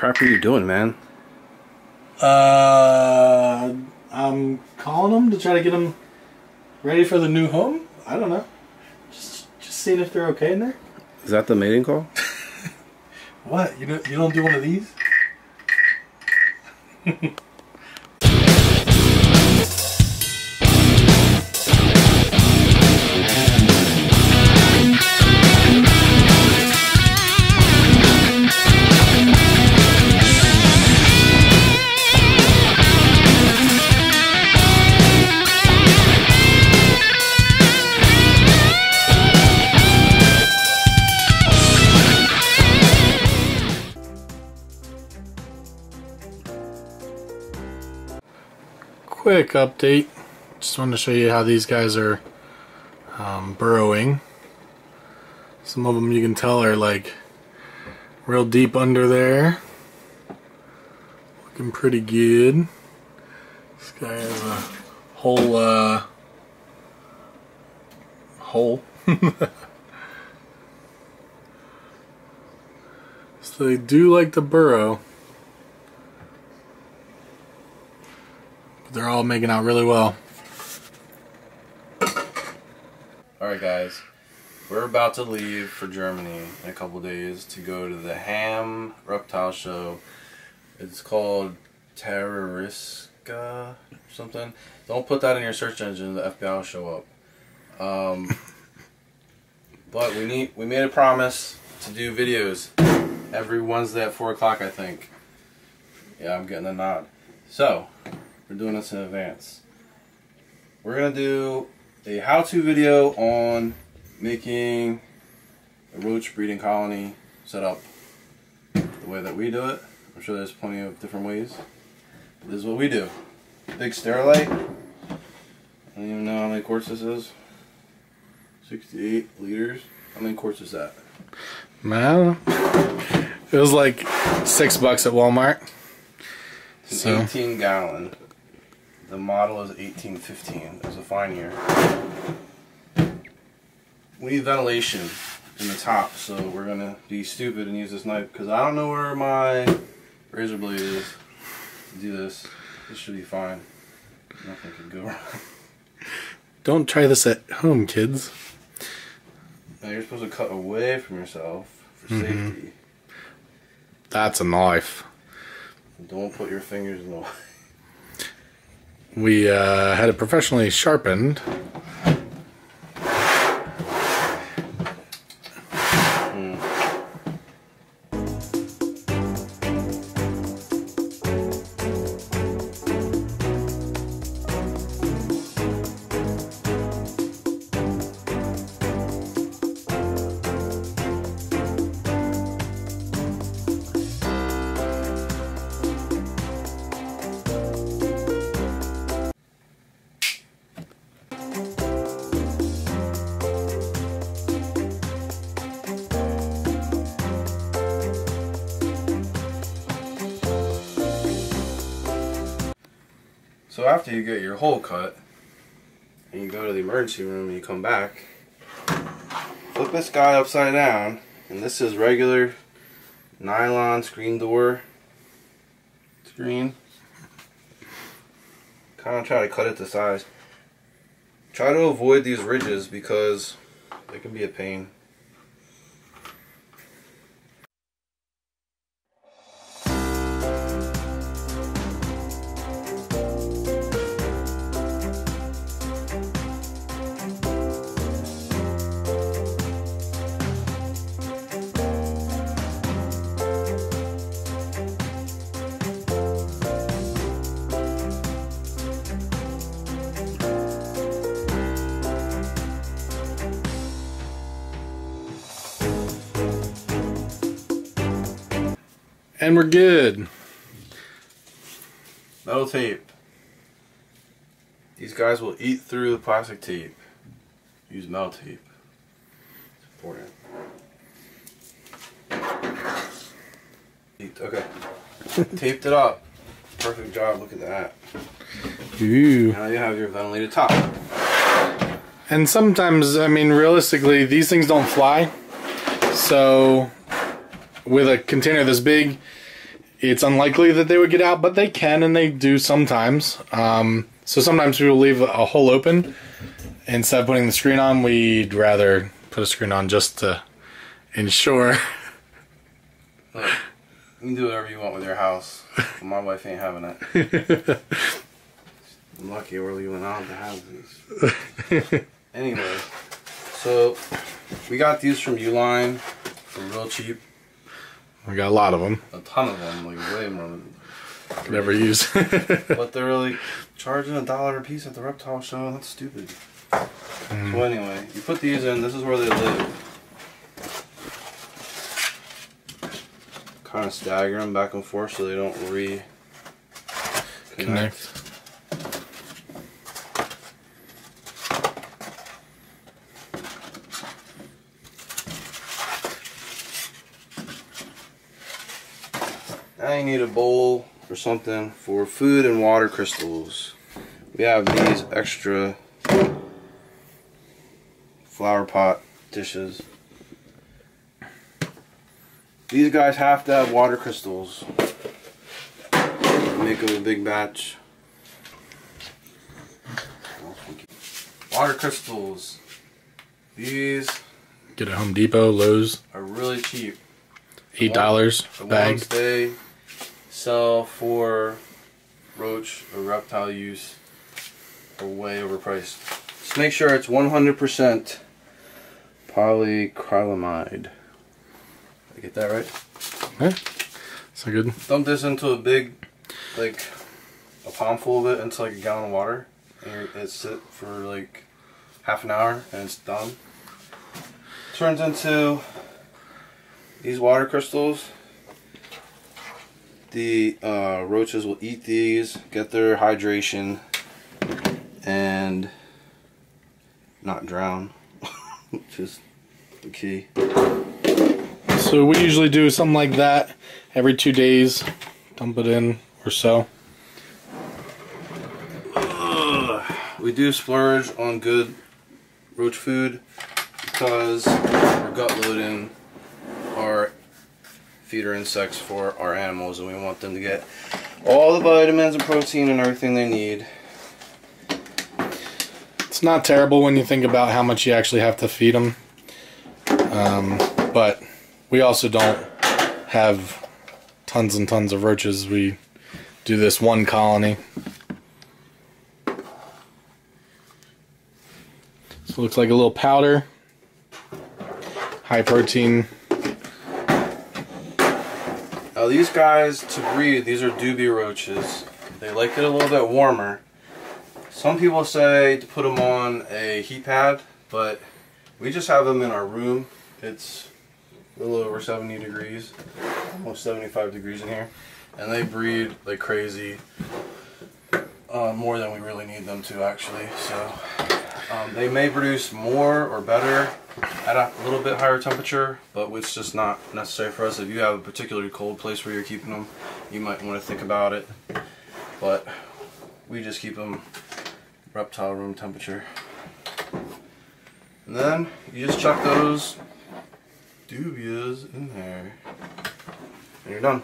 crap are you doing, man? Uh, I'm calling them to try to get them ready for the new home. I don't know. Just, just seeing if they're okay in there. Is that the mating call? What? You don't, you don't do one of these? Quick update. Just wanted to show you how these guys are um, burrowing. Some of them you can tell are like real deep under there. Looking pretty good. This guy has a whole uh, hole. so they do like to burrow. They're all making out really well. Alright, guys. We're about to leave for Germany in a couple days to go to the Hamm Reptile Show. It's called Terroriska or something. Don't put that in your search engine, the FBI will show up. Um, but we need we made a promise to do videos every Wednesday at 4 o'clock, I think. Yeah, I'm getting a nod. So, we're doing this in advance. We're going to do a how-to video on making a roach breeding colony set up the way that we do it. I'm sure there's plenty of different ways. This is what we do. Big Sterilite. I don't even know how many quarts this is. 68 liters. How many quarts is that? Man, it was like six bucks at Walmart. It's So- an 18 gallon. The model is 1815. It was a fine year. We need ventilation in the top, so we're gonna be stupid and use this knife because I don't know where my razor blade is to do this. This should be fine. Nothing could go wrong. Don't try this at home, kids. Now you're supposed to cut away from yourself for mm-hmm. safety. That's a knife. Don't put your fingers in the way. We uh, had it professionally sharpened. So after you get your hole cut, and you go to the emergency room and you come back, flip this guy upside down, and this is regular nylon screen door screen. Kind of try to cut it to size. Try to avoid these ridges because they can be a pain. And we're good. Metal tape. These guys will eat through the plastic tape. Use metal tape. It's important. Okay. Taped it up. Perfect job. Look at that. Ooh. Now you have your ventilated top. And sometimes, I mean, realistically, these things don't fly. So, with a container this big, it's unlikely that they would get out, but they can and they do sometimes. Um, so sometimes we will leave a hole open. Instead of putting the screen on, we'd rather put a screen on just to ensure. Look, you can do whatever you want with your house. My wife ain't having it. I'm lucky we're leaving out to have these. anyway, so we got these from Uline for real cheap. We got a lot of them. A ton of them, like way more than. Never use. But they're like charging a dollar a piece at the reptile show. That's stupid. Mm. So anyway, you put these in. This is where they live. Kind of stagger them back and forth so they don't re Connect. Now you need a bowl or something for food and water crystals. We have these extra flower pot dishes. These guys have to have water crystals. Make them a big batch. Water crystals. These Get at Home Depot, Lowe's, are really cheap. eight dollars The bag. ones they sell for roach or reptile use are way overpriced. Just make sure it's 100% polyacrylamide. Did I get that right? Yeah. So good. Dump this into a big, like, a palmful of it into like a gallon of water. And it sit for like half an hour and it's done. Turns into these water crystals. The uh, roaches will eat these, get their hydration, and not drown, which is the key. So we usually do something like that every two days. Dump it in or so. We do splurge on good roach food because we're gut loading feeder insects for our animals and we want them to get all the vitamins and protein and everything they need. It's not terrible when you think about how much you actually have to feed them. Um, but we also don't have tons and tons of roaches. We do this one colony. So it looks like a little powder. High protein. Now these guys to breed, these are dubia roaches. They like it a little bit warmer. Some people say to put them on a heat pad, but we just have them in our room. It's a little over 70 degrees, almost 75 degrees in here. And they breed like crazy, uh, more than we really need them to actually. So um, they may produce more or better at a little bit higher temperature, but it's just not necessary for us. If you have a particularly cold place where you're keeping them, you might want to think about it. But we just keep them reptile room temperature. And then you just chuck those dubias in there, and you're done.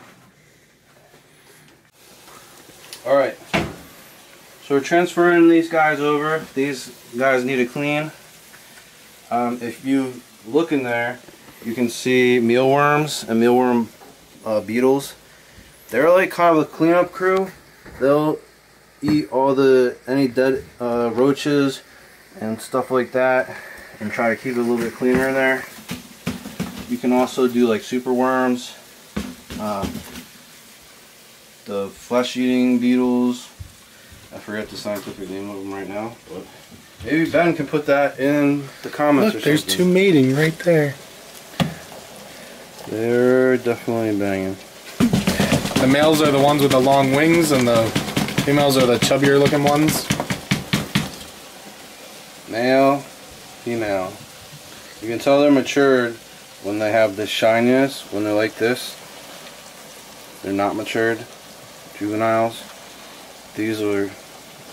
All right. So we're transferring these guys over. These guys need a clean. Um, if you look in there, you can see mealworms and mealworm uh, beetles. They're like kind of a cleanup crew. They'll eat all the any dead uh, roaches and stuff like that, and try to keep it a little bit cleaner in there. You can also do like super worms, uh, the flesh-eating beetles. I forget the scientific name of them right now, but maybe Ben can put that in the comments. Look, or there's something. two mating right there. They're definitely banging. The males are the ones with the long wings, and the females are the chubbier looking ones. Male, female. You can tell they're matured when they have this shininess, when they're like this. They're not matured. Juveniles. These are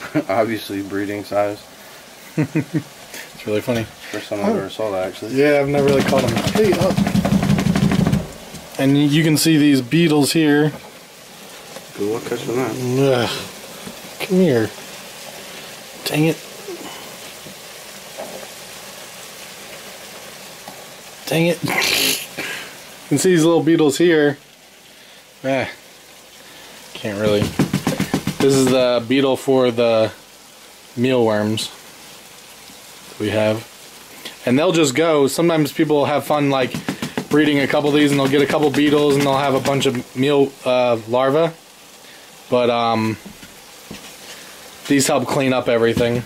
obviously breeding size. It's really funny. First time I ever saw that actually. Yeah, I've never really caught them. Hey, up. And you can see these beetles here. Good luck catching that. Ugh. Come here. Dang it. Dang it. you can see these little beetles here. Ah. Can't really. This is the beetle for the mealworms we have. And they'll just go. Sometimes people have fun like breeding a couple of these and they'll get a couple beetles and they'll have a bunch of meal uh, larvae. But um, these help clean up everything.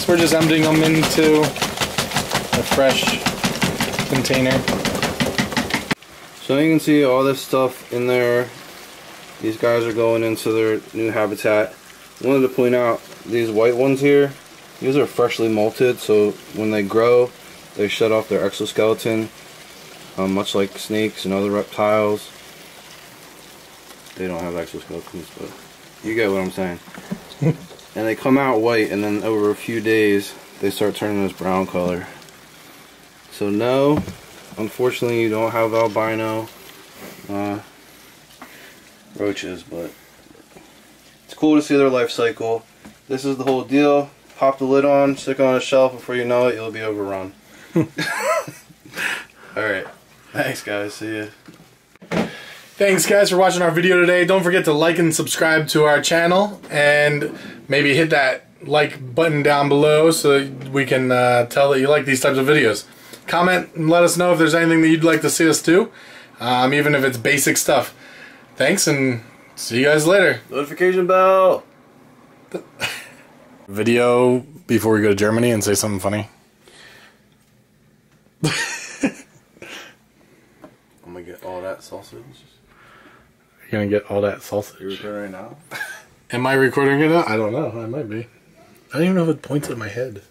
So we're just emptying them into a fresh container. So you can see all this stuff in there. These guys are going into their new habitat. I wanted to point out these white ones here. These are freshly molted, so when they grow, they shed off their exoskeleton, um, much like snakes and other reptiles. They don't have exoskeletons, but you get what I'm saying. and they come out white, and then over a few days, they start turning this brown color. So no, unfortunately, you don't have albino uh, roaches, but it's cool to see their life cycle. This is the whole deal. Pop the lid on, stick it on a shelf. Before you know it, you'll be overrun. All right. Thanks, guys. See ya. Thanks guys for watching our video today. Don't forget to like and subscribe to our channel and maybe hit that like button down below so we can uh, tell that you like these types of videos. Comment and let us know if there's anything that you'd like to see us do, um, even if it's basic stuff. Thanks and see you guys later. Notification bell. Video before we go to Germany and say something funny. I'm gonna get all that sausage. You're gonna get all that sausage. You recording right now? Am I recording it now? I don't know. I might be. I don't even know if it points at my head.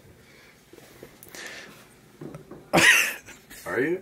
Are you?